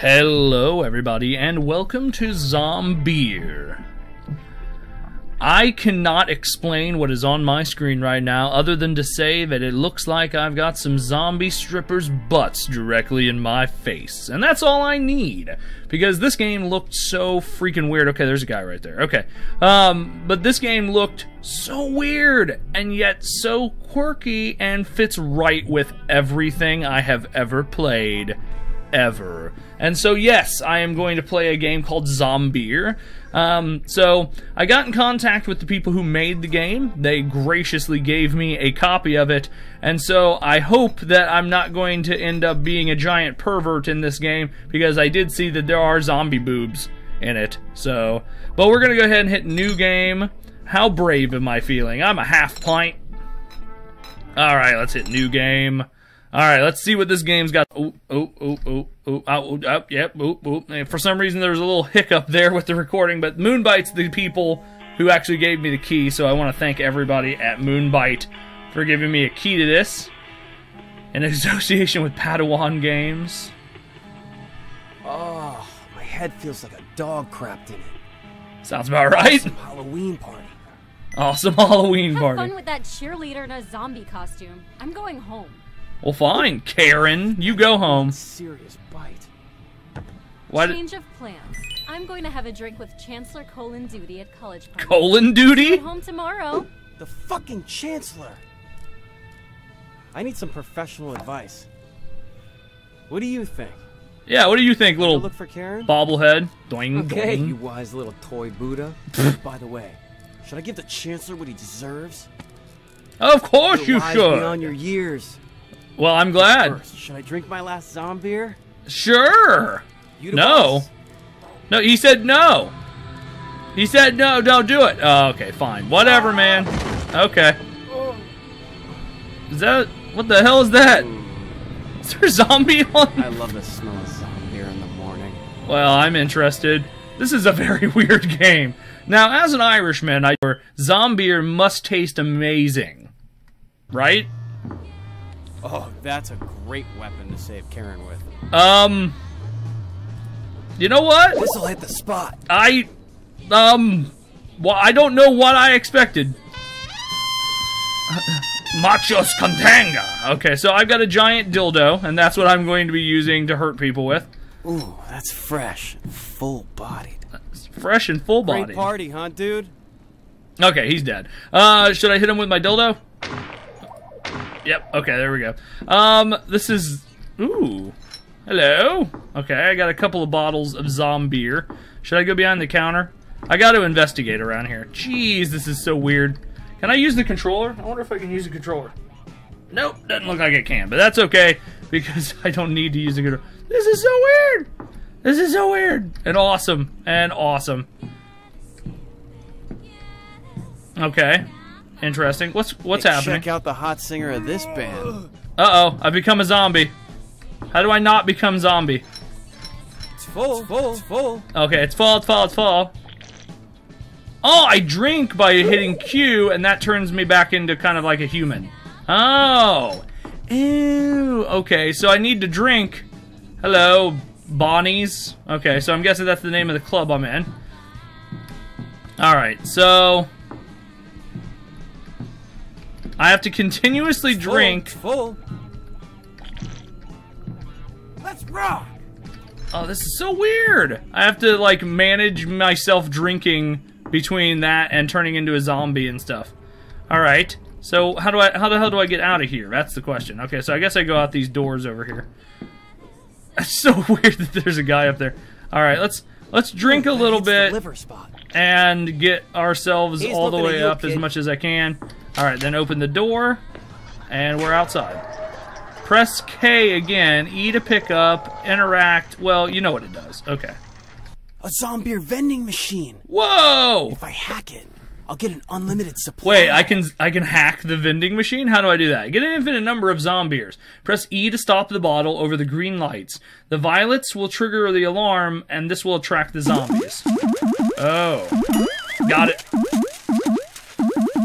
Hello, everybody, and welcome to Zombeer. I cannot explain what is on my screen right now other than to say that it looks like I've got some zombie strippers' butts directly in my face. And that's all I need. Because this game looked so freaking weird. Okay, there's a guy right there. Okay. Um, but this game looked so weird and yet so quirky and fits right with everything I have ever played ever. And so, yes, I am going to play a game called Zombeer. Um, so, I got in contact with the people who made the game. They graciously gave me a copy of it. And so, I hope that I'm not going to end up being a giant pervert in this game because I did see that there are zombie boobs in it. So, but we're going to go ahead and hit new game. How brave am I feeling? I'm a half pint. Alright, let's hit new game. All right, let's see what this game's got. Oh, oh, oh, oh, oh, oh, oh, yep, oh, oh. And for some reason, there was a little hiccup there with the recording, but Moonbite's the people who actually gave me the key, so I want to thank everybody at Moonbite for giving me a key to this in association with Padaone Games. Oh, my head feels like a dog crapped in it. Sounds about right. Some Halloween party. Awesome Halloween Have party. fun with that cheerleader in a zombie costume. I'm going home. Well, fine, Karen, you go home. Serious bite. Why? Change of plans. I'm going to have a drink with Chancellor Colin Duty at college party. Colon duty? Get home tomorrow. The fucking chancellor. I need some professional advice. What do you think? Yeah. What do you think, little look for Karen? bobblehead? Doing, Okay, doing. you wise little toy Buddha. By the way, should I give the chancellor what he deserves? Of course You're you wise should. Beyond your years. Well, I'm glad. First, should I drink my last zombie? Sure. You No. boss. No, he said no. He said no, don't do it. Oh, okay, fine. Whatever, man. Okay. Is that what the hell is that? Is there a zombie I love the smell of zombie in the morning. Well, I'm interested. This is a very weird game. Now, as an Irishman, I zombie must taste amazing. Right? Oh, that's a great weapon to save Karen with. Um You know what? This'll hit the spot. I, um, well, I don't know what I expected. Machos Contanga. Okay, so I've got a giant dildo, and that's what I'm going to be using to hurt people with. Ooh, that's fresh. Full bodied. Fresh and full bodied. Great party, huh, dude? Okay, he's dead. Uh, should I hit him with my dildo? Yep. Okay, there we go. Um, this is. Ooh. Hello. Okay, I got a couple of bottles of Zombeer. Should I go behind the counter? I got to investigate around here. Jeez, this is so weird. Can I use the controller? I wonder if I can use the controller. Nope, doesn't look like it can, but that's okay because I don't need to use the controller. This is so weird. This is so weird and awesome and awesome. Okay, interesting. What's what's Hey, happening? Check out the hot singer of this band. Uh oh, I've become a zombie. How do I not become zombie? It's full, full, full. Okay, it's full, it's full, it's full. Oh, I drink by hitting Q, and that turns me back into kind of like a human. Oh. Ew. Okay, so I need to drink. Hello, Bonnie's. Okay, so I'm guessing that's the name of the club I'm in. Alright, so. I have to continuously Full, drink. it's full. Let's rock. Oh, this is so weird. I have to like manage myself drinking between that and turning into a zombie and stuff. All right. So how do I? How the hell do I get out of here? That's the question. Okay, so I guess I go out these doors over here. That's so weird that there's a guy up there. All right, let's let's drink a little bit liver spot. And get ourselves He's all the way you, up as much as I can. All right, then open the door, and we're outside. Press K again, E to pick up, interact. Well, you know what it does. Okay. A zombie vending machine. Whoa! If I hack it, I'll get an unlimited supply. Wait, I can I can hack the vending machine. How do I do that? Get an infinite number of zombies. Press E to stop the bottle over the green lights. The violets will trigger the alarm, and this will attract the zombies. Oh, got it.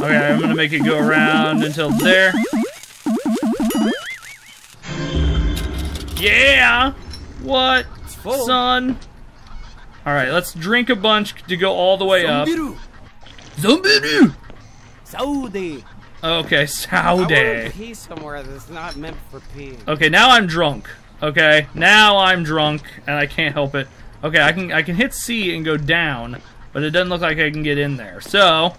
Okay, I'm gonna make it go around until there. Yeah. What? Son. All right, let's drink a bunch to go all the way up. Zombiru. Zombie. Saudi. Okay, I want Saudi. pee somewhere that's not meant for peeing. Okay, now I'm drunk. Okay, now I'm drunk and I can't help it. Okay, I can I can hit C and go down, but it doesn't look like I can get in there. So,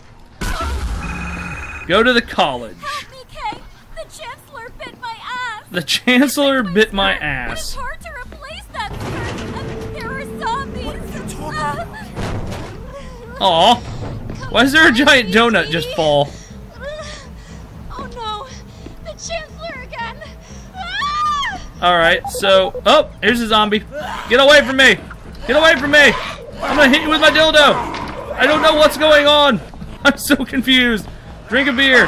go to the college. Help me, Kay! The Chancellor bit my ass! The Chancellor bit my skirt, ass. It's hard to replace that skirt. and There are zombies. What are you Aw, why is there a giant donut just fall? Oh no! The Chancellor again! Ah! Alright, so, oh, here's a zombie. Get away from me! Get away from me! I'm gonna hit you with my dildo! I don't know what's going on! I'm so confused. Drink a beer.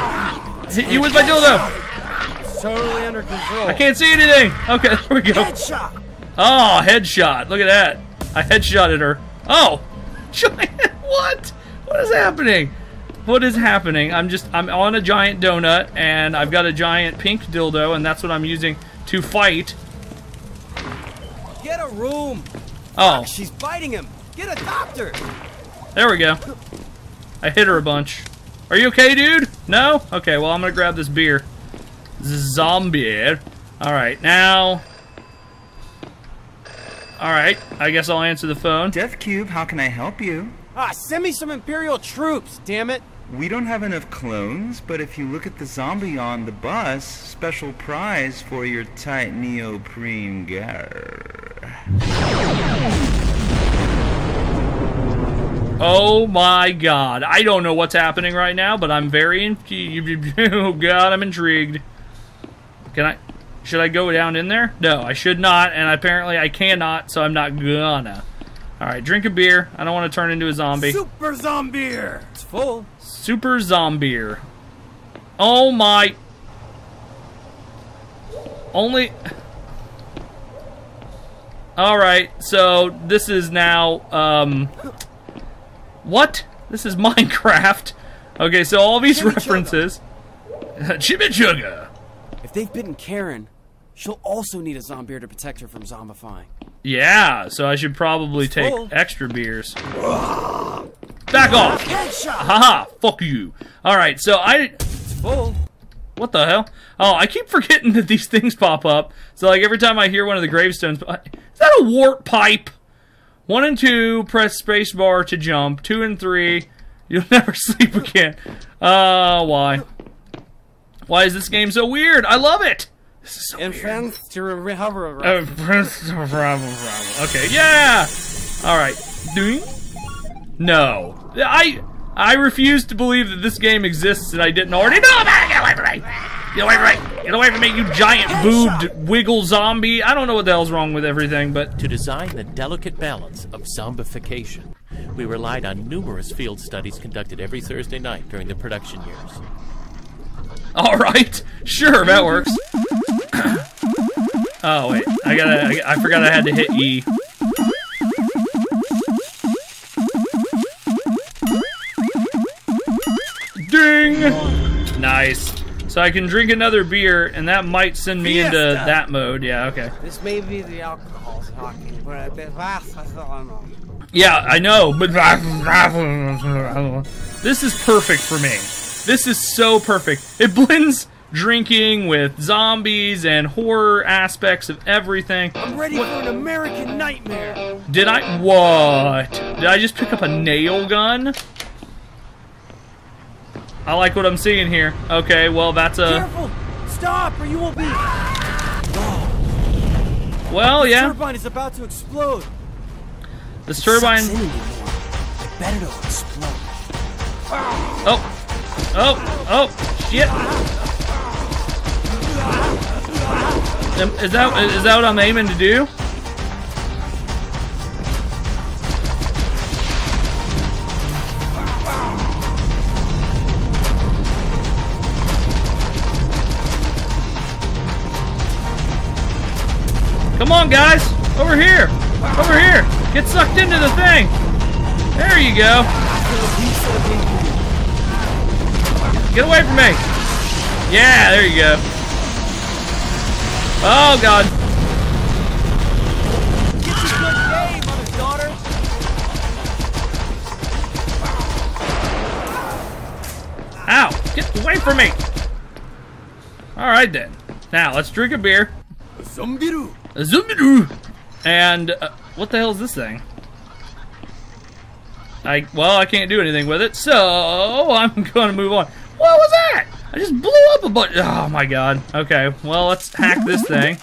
Hit you with my dildo. It's totally under control. I can't see anything. Okay, there we go. Headshot. Oh, headshot. Look at that. I headshotted her. Oh, giant. What? What is happening? What is happening? I'm just, I'm on a giant donut and I've got a giant pink dildo and that's what I'm using to fight. Get a room. Oh, She's biting him. Get a doctor. there we go. I hit her a bunch. Are you okay, dude? No? Okay, well, I'm gonna grab this beer. Zombie. Alright, now. Alright, I guess I'll answer the phone. Death Cube, how can I help you? Ah, send me some Imperial troops, damn it. We don't have enough clones, but if you look at the zombie on the bus, special prize for your tight neoprene gear. Oh my god. I don't know what's happening right now, but I'm very in- Oh god, I'm intrigued. Can I should I go down in there? No, I should not, and apparently I cannot, so I'm not gonna. Alright, drink a beer. I don't want to turn into a zombie. Super zombie. It's full. Super zombie. Oh my only Alright, so this is now um what? This is Minecraft. Okay, so all these references. Chimichurri. If they've bitten Karen, she'll also need a zombie to protect her from zombifying. Yeah, so I should probably take full. extra beers. Back off! Haha, fuck you. Alright, so I It's full. What the hell? Oh, I keep forgetting that these things pop up. So like every time I hear one of the gravestones, is that a warp pipe? One and two, press spacebar to jump. Two and three, you'll never sleep again. Uh, why? Why is this game so weird? I love it. This is so And weird. fans to recover. Uh, press- okay, yeah. All right. Doing? No. I I refuse to believe that this game exists and I didn't already know about it. Get away from me! Get away from me! Get away from me, you giant boobed wiggle zombie! I don't know what the hell's wrong with everything, but To design the delicate balance of zombification, we relied on numerous field studies conducted every Thursday night during the production years. all right, sure, that works. oh wait, I gotta. I, I forgot I had to hit E. Ding! Nice. So I can drink another beer, and that might send me into that mode. Yeah, okay. This may be the alcohol talking, but the last I don't Yeah, I know, but this is perfect for me. This is so perfect. It blends drinking with zombies and horror aspects of everything. I'm ready for an American nightmare. Did I what? Did I just pick up a nail gun? I like what I'm seeing here. Okay, well that's a Careful! Stop, or you won't be. well, yeah. Turbine is about to explode. This turbine. Sucks in anymore. I bet it'll explode. Oh, oh, oh, shit. Is that is that what I'm aiming to do? Come on, guys! Over here! Over here! Get sucked into the thing! There you go! Get away from me! Yeah, there you go. Oh, God. Ow! Get away from me! Alright then. Now, let's drink a beer. Zombiru! And, uh, what the hell is this thing? I, well, I can't do anything with it, so I'm gonna move on. What was that? I just blew up a bunch. Oh my god. Okay, well, let's hack this thing.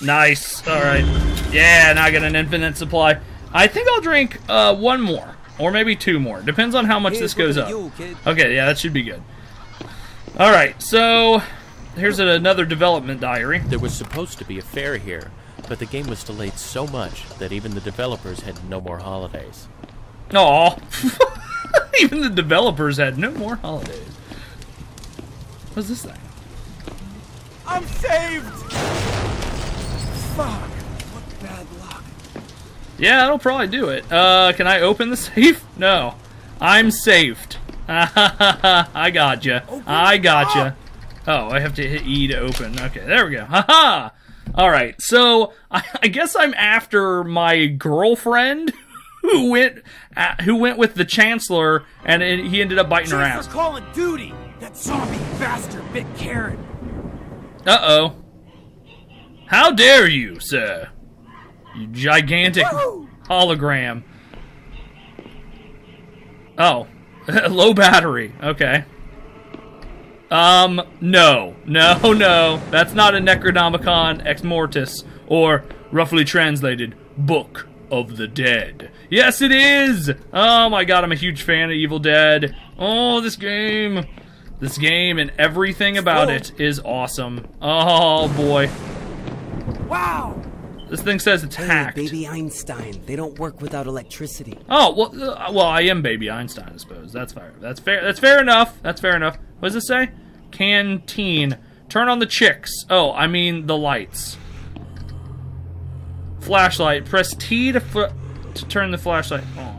Nice. Alright. Yeah, now I got an infinite supply. I think I'll drink uh, one more. Or maybe two more. Depends on how much this goes up. Okay, yeah, that should be good. Alright, so here's another development diary. There was supposed to be a fair here, but the game was delayed so much that even the developers had no more holidays. Aw. Even the developers had no more holidays. What's this thing? I'm saved. Fuck. What bad luck. Yeah, that'll probably do it. Uh, can I open the safe? No. I'm saved. I gotcha. I gotcha. Oh, I have to hit E to open. Okay, there we go. Haha! Alright, so I, I guess I'm after my girlfriend who went uh, who went with the Chancellor and it, he ended up biting her ass. Call of Duty. That zombie bastard bit Karen. Uh oh. How dare you, sir? You gigantic hologram. Oh. Low battery. Okay. Um, no. No, no. That's not a Necronomicon Ex Mortis, or roughly translated, Book of the Dead. Yes, it is! Oh my god, I'm a huge fan of Evil Dead. Oh, this game. This game and everything about it is awesome. Oh boy. Wow. This thing says it's Hey, hacked. baby Einstein. They don't work without electricity. Oh well, uh, well, I am Baby Einstein, I suppose. That's fair. That's fair. That's fair enough. That's fair enough. What does it say? Canteen. Turn on the chicks. Oh, I mean the lights. Flashlight. Press T to to turn the flashlight on.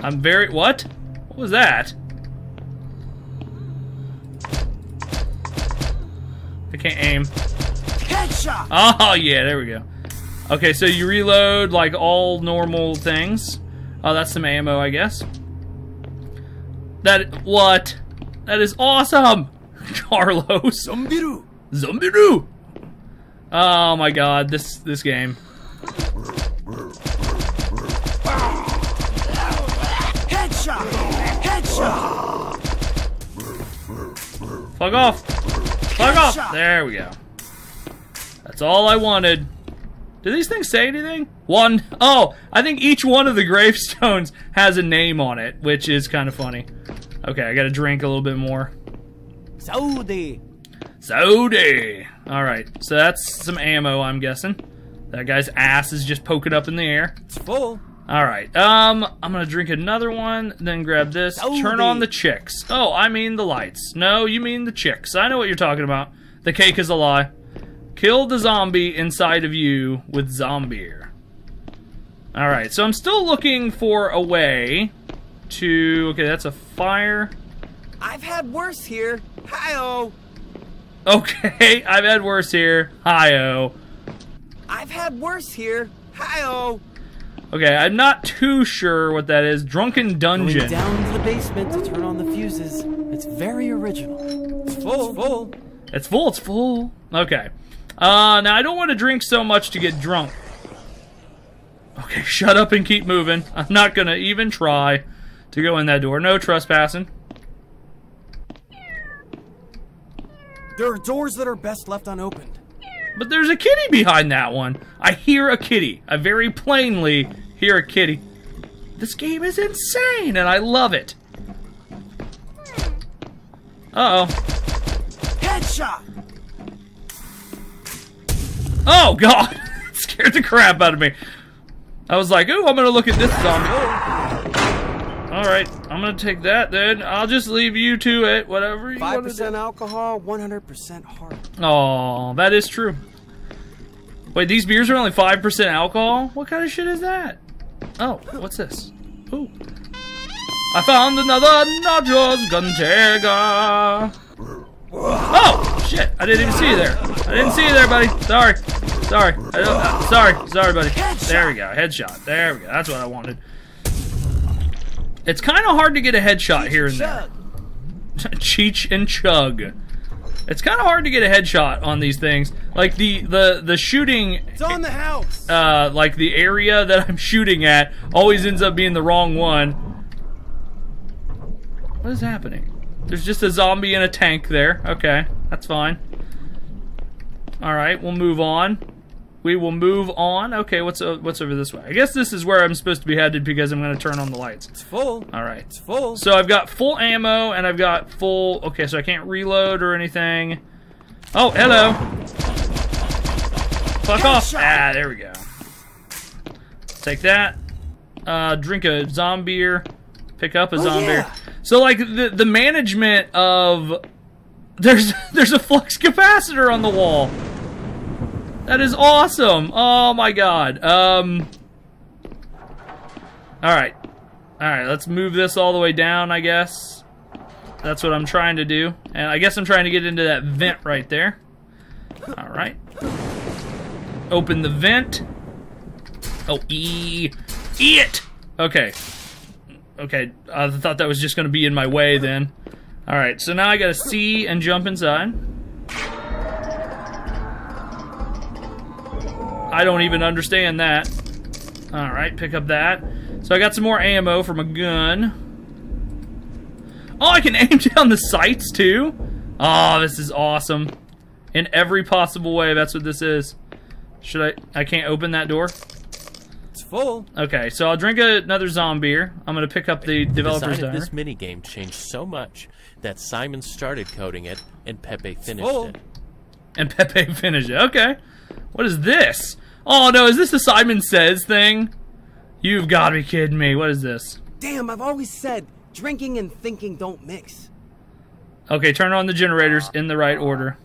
I'm very what? What was that? I can't aim. Headshot. Oh yeah, there we go. Okay, so you reload like all normal things. Oh, that's some ammo, I guess. That what? That is awesome, Carlos. Zombiru. Zombiru. Oh my god, this this game. Headshot. Headshot. Fuck off. Fuck off. There we go. That's all I wanted. Do these things say anything? One. Oh, I think each one of the gravestones has a name on it, which is kind of funny. Okay, I gotta drink a little bit more. Saudi. Saudi. All right, so that's some ammo, I'm guessing. That guy's ass is just poking up in the air. It's full. All right, um, I'm gonna drink another one, then grab this. Saudi. Turn on the chicks. Oh, I mean the lights. No, you mean the chicks. I know what you're talking about. The cake is a lie. Kill the zombie inside of you with Zombeer. All right, so I'm still looking for a way to. Okay, that's a fire. I've had worse here. Hi-oh. Okay, I've had worse here. Hi-oh. I've had worse here. Hi-oh. Okay, I'm not too sure what that is. Drunken Going Dungeon. down to the basement to turn on the fuses. It's very original. It's full. It's full. It's full, it's full. Okay. Uh, now I don't want to drink so much to get drunk. Okay, shut up and keep moving. I'm not gonna even try to go in that door. No trespassing. There are doors that are best left unopened. But there's a kitty behind that one. I hear a kitty. I very plainly hear a kitty. This game is insane, and I love it. Uh-oh. Headshot. Oh god! Scared the crap out of me. I was like, ooh, I'm gonna look at this zombie. Alright, I'm gonna take that then. I'll just leave you to it, whatever you Five want to percent do. alcohol, one hundred percent heart. Oh, that is true. Wait, these beers are only 5% alcohol? What kind of shit is that? Oh, what's this? Ooh. I found another Nachos Gunchega. Oh shit! I didn't even see you there. I didn't see you there, buddy. Sorry, sorry. I don't, uh, sorry, sorry, buddy. There we go. Headshot. There we go. That's what I wanted. It's kind of hard to get a headshot here and there. Cheech and Chug. It's kind of hard to get a headshot on these things. Like the the the shooting It's on the house. uh, like the area that I'm shooting at always ends up being the wrong one. What is happening? There's just a zombie in a tank there. Okay, that's fine. All right, we'll move on. We will move on. Okay, what's uh, what's over this way? I guess this is where I'm supposed to be headed because I'm going to turn on the lights. It's full. All right. It's full. So I've got full ammo and I've got full. Okay, so I can't reload or anything. Oh, hello. Fuck off. Ah, there we go. Take that. Uh, drink a zombie beer. Pick up a zombie beer. yeah. So like the the management of there's there's a flux capacitor on the wall. That is awesome. Oh my god. Um. All right. All right, let's move this all the way down, I guess. That's what I'm trying to do. And I guess I'm trying to get into that vent right there. All right. Open the vent. Oh, E. It! Okay. Okay, I thought that was just going to be in my way then. All right, so now I got to C and jump inside. I don't even understand that. All right, pick up that. So I got some more ammo from a gun. Oh, I can aim down the sights too. Oh, this is awesome. In every possible way, that's what this is. Should I? I can't open that door. It's full. Okay, so I'll drink another zombie beer. I'm gonna pick up the developer's of diner. this minigame changed so much that Simon started coding it and Pepe finished it. And Pepe finished it. Okay. What is this? Oh no, is this the Simon Says thing? You've got to be kidding me. What is this? Damn, I've always said drinking and thinking don't mix. Okay, turn on the generators in the right order.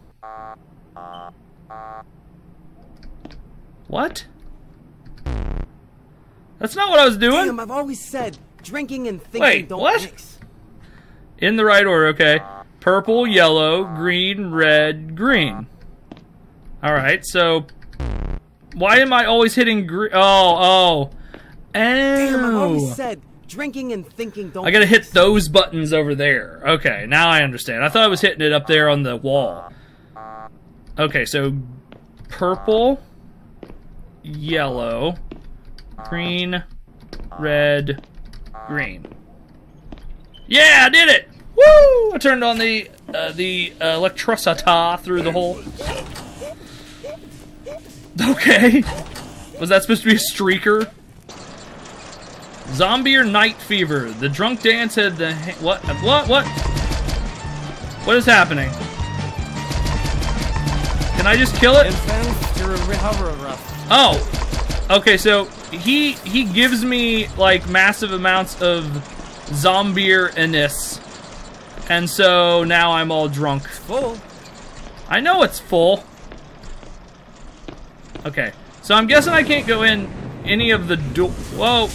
What? That's not what I was doing. Damn, I've always said drinking and thinking Wait, don't what? mix. In the right order, okay. Purple, yellow, green, red, green. Alright, so. Why am I always hitting green? Oh, oh. Damn, Oh. always said drinking and thinking don't I gotta hit those buttons over there. Okay, now I understand. I thought I was hitting it up there on the wall. Okay, so purple, yellow, green, red, green. Yeah, I did it! Woo! I turned on the uh, the uh, electricity through the hole. Okay. Was that supposed to be a streaker? Zombie or night fever? The drunk dance had the what? What? What? What is happening? Can I just kill it? Infants to recover rough. Oh, okay. So he he gives me like massive amounts of zombie-ness, and so now I'm all drunk. Full. I know it's full. Okay, so I'm guessing I can't go in any of the door. Whoa.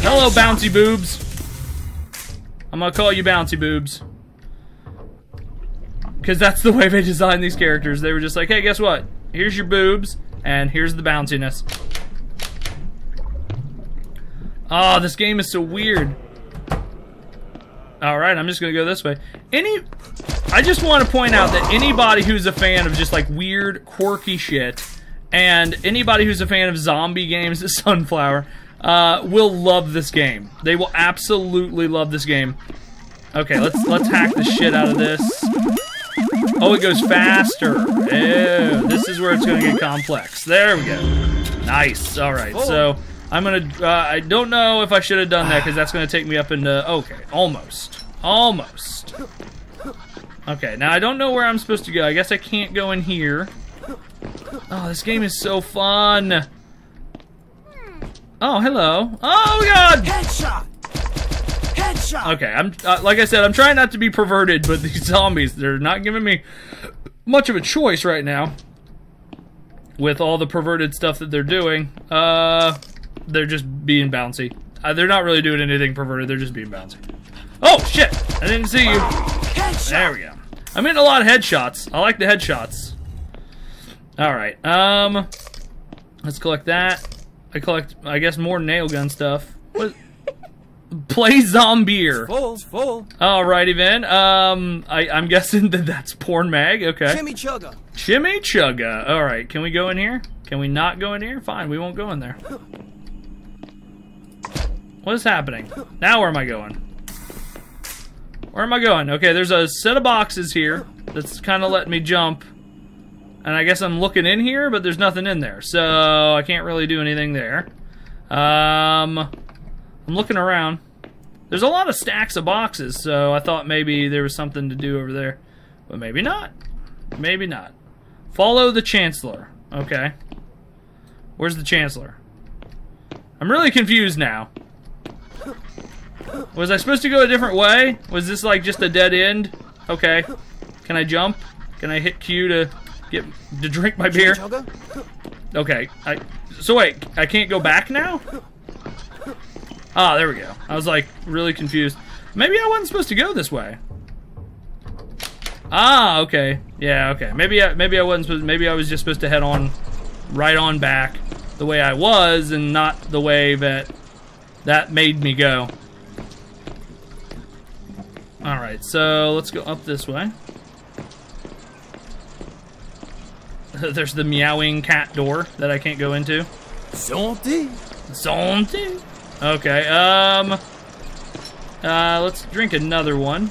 Hello, bouncy boobs. I'm gonna call you bouncy boobs. Because that's the way they designed these characters. They were just like, hey, guess what? Here's your boobs, and here's the bounciness. Oh, this game is so weird. Alright, I'm just gonna go this way. Any. I just want to point out that anybody who's a fan of just like weird, quirky shit, and anybody who's a fan of zombie games, Sunflower, uh, will love this game. They will absolutely love this game. Okay, let's let's hack the shit out of this. Oh, it goes faster. Ew, this is where it's gonna get complex. There we go. Nice. All right, so I'm gonna. Uh, I don't know if I should have done that because that's gonna take me up into. Okay, almost, almost. Okay, now I don't know where I'm supposed to go. I guess I can't go in here. Oh, this game is so fun. Oh, hello. Oh god. Headshot. Headshot. Okay, I'm uh, like I said, I'm trying not to be perverted, but these zombies, they're not giving me much of a choice right now. With all the perverted stuff that they're doing, uh, they're just being bouncy. Uh, they're not really doing anything perverted. They're just being bouncy. Oh shit! I didn't see you. There we go. I'm hitting a lot of headshots. I like the headshots. All right. Um, let's collect that. I collect, I guess, more nail gun stuff. What? Play Zombeer. Full, full. Alrighty then. Um, I, I'm guessing that that's Porn Mag. Okay. Chimichugga. Chimichugga. All right. Can we go in here? Can we not go in here? Fine. We won't go in there. What is happening? Now where am I going? Where am I going? Okay, there's a set of boxes here that's kind of letting me jump. And I guess I'm looking in here, but there's nothing in there. So I can't really do anything there. Um, I'm looking around. There's a lot of stacks of boxes, so I thought maybe there was something to do over there. But maybe not. Maybe not. Follow the Chancellor. Okay. Where's the Chancellor? I'm really confused now. Was I supposed to go a different way? Was this like just a dead end? Okay. Can I jump? Can I hit Q to get to drink my beer? Okay. I so wait, I can't go back now? Ah, there we go. I was like really confused. Maybe I wasn't supposed to go this way. Ah, okay. Yeah, okay. Maybe I maybe I wasn't supposed maybe I was just supposed to head on right on back the way I was and not the way that that made me go. Alright, so let's go up this way. There's the meowing cat door that I can't go into. Santé. Something? Okay, um... Uh, let's drink another one.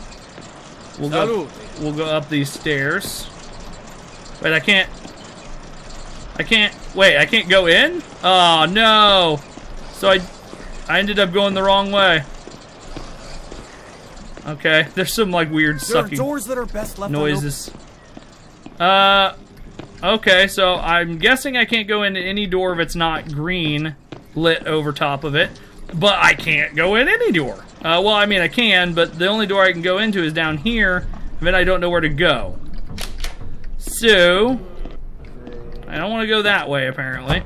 We'll go, we'll go up these stairs. Wait, I can't... I can't... Wait, I can't go in? Oh, no! So I... I ended up going the wrong way. Okay, there's some, like, weird There sucking doors that are best left noises. Uh, okay, so I'm guessing I can't go into any door if it's not green lit over top of it, but I can't go in any door. Uh, well, I mean, I can, but the only door I can go into is down here, and then I don't know where to go. So, I don't want to go that way, apparently.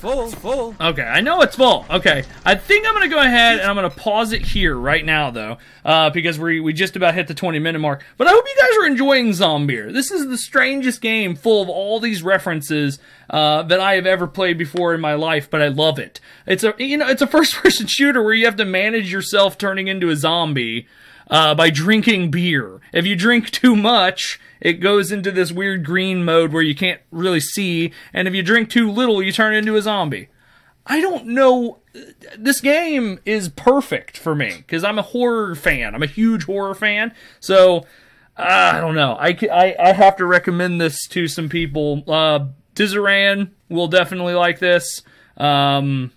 Full, full. Okay, I know it's full. Okay, I think I'm gonna go ahead and I'm gonna pause it here right now though, uh, because we we just about hit the 20 minute mark. But I hope you guys are enjoying Zombeer. This is the strangest game, full of all these references uh, that I have ever played before in my life. But I love it. It's a you know it's a first person shooter where you have to manage yourself turning into a zombie uh, by drinking beer. If you drink too much, it goes into this weird green mode where you can't really see, and if you drink too little, you turn into a zombie. I don't know. This game is perfect for me because I'm a horror fan. I'm a huge horror fan. So uh, I don't know. I, I, I, have to recommend this to some people. Uh, Dizaran will definitely like this. Um,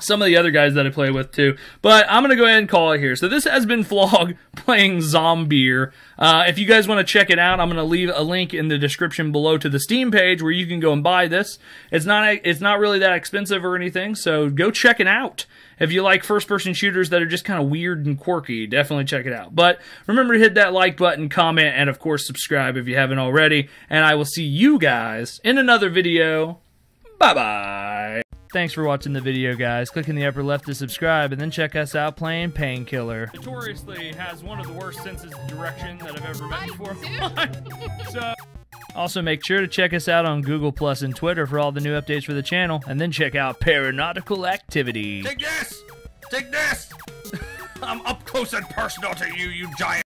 some of the other guys that I play with too. But I'm gonna go ahead and call it here. So this has been Flog playing Zombeer. Uh, if you guys want to check it out, I'm gonna leave a link in the description below to the Steam page where you can go and buy this. It's not it's not really that expensive or anything, so go check it out. If you like first person shooters that are just kind of weird and quirky, definitely check it out. But remember to hit that like button, comment, and of course subscribe if you haven't already. And I will see you guys in another video. Bye bye. Thanks for watching the video, guys. Click in the upper left to subscribe, and then check us out playing Painkiller. Notoriously has one of the worst senses of direction that I've ever met before. so. Also, make sure to check us out on Google Plus and Twitter for all the new updates for the channel, and then check out Paranautical Activity. Take this! Take this! I'm up close and personal to you, you giant.